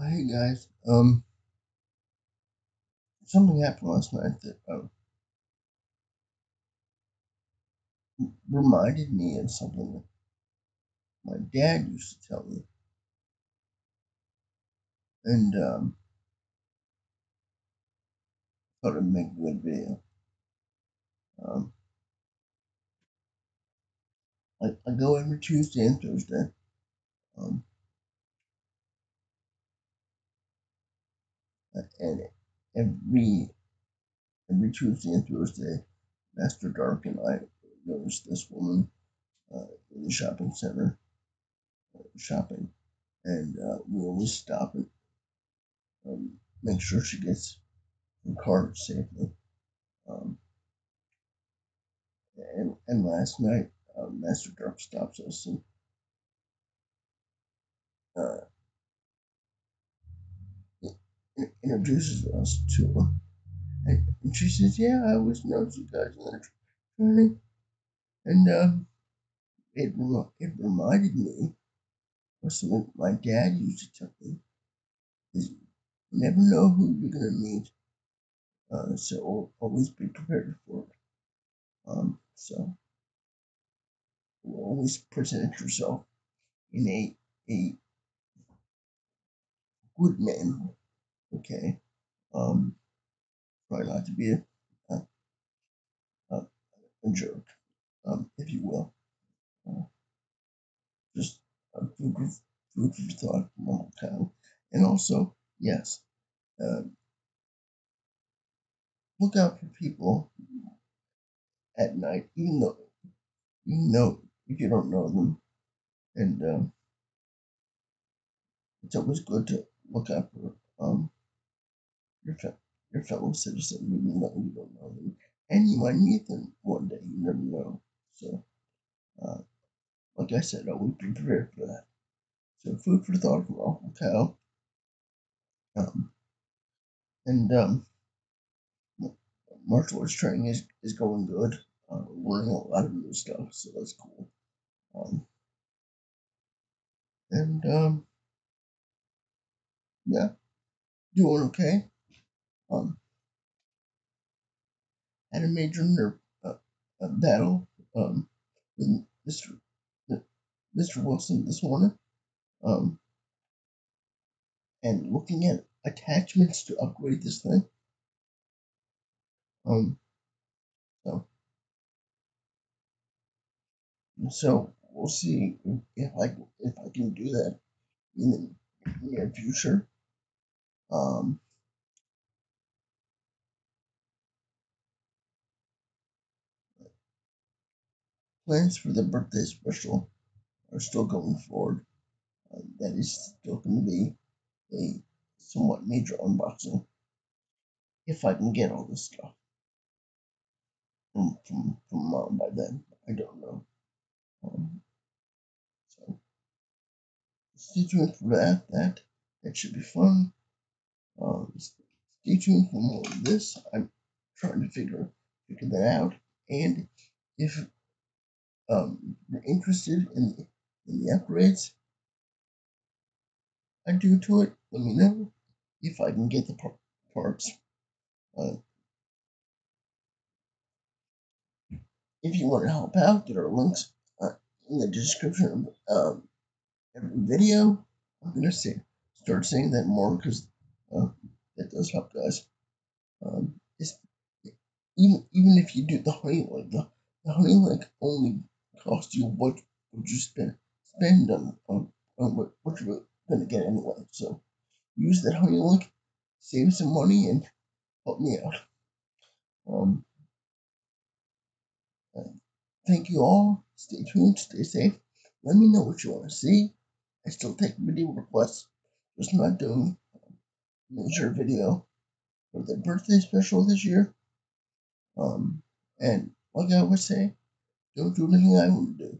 Hey guys, um, something happened last night that uh, reminded me of something that my dad used to tell me, and um, thought it'd make a good video. Um, I, I go every Tuesday and Thursday. Um, and every every Tuesday and Thursday, Master Dark and I notice this woman uh, in the shopping center uh, shopping, and uh, we always stop and um, make sure she gets her car safely. Um, and, and last night, uh, Master Dark stops us and uh, introduces us to her. And, she says, Yeah, I always know you guys in the training. And um, it, it reminded me of something my dad used to tell me. Is you never know who you're going to meet. Uh, so always be prepared for it. Um, so always present yourself in a, a good manner. Okay. Um, try not to be a, a, a, a jerk, um, if you will. Uh, just uh, food, for, food for thought from Uncle Cow. And also, yes, uh, look out for people at night, even though, even though if you don't know them. And um, it's always good to look out for um, your, fe- your fellow citizen, even though you don't know them. And you might meet them one day, you never know. So, uh, like I said, always be prepared for that. So, food for thought from Uncle Cow. Um, and um, martial arts training is, is going good. Uh, learning a lot of new stuff, so that's cool. Um, and um, yeah, doing okay. Um, had a major Nerf uh, uh, battle um, with Mr. Mr. Wilson this morning. Um, and looking at attachments to upgrade this thing. Um, so, so we'll see if I if I can do that in the near future. Um, plans for the birthday special are still going forward. Uh, that is still going to be a somewhat major unboxing if I can get all this stuff from from, from mom by then. I don't know. Um, so stay tuned for that. That that should be fun. Um, stay tuned for more of this. I'm trying to figure figure that out. And if um, you're interested in the, in the upgrades I do to it, let me know if I can get the par- parts. Uh, if you want to help out, there are links uh, in the description of um, every video. I'm gonna say start saying that more because uh, does help, guys. Um, even even if you do the honey link, the, the honey link only costs you what would you spend spend on on, on what, what you're gonna get anyway. So use that honey link, save some money, and help me out. Um, thank you all. Stay tuned, stay safe. Let me know what you want to see. I still take video requests, just not doing a major video for the birthday special this year. Um, and like I always say, don't do anything I wouldn't do.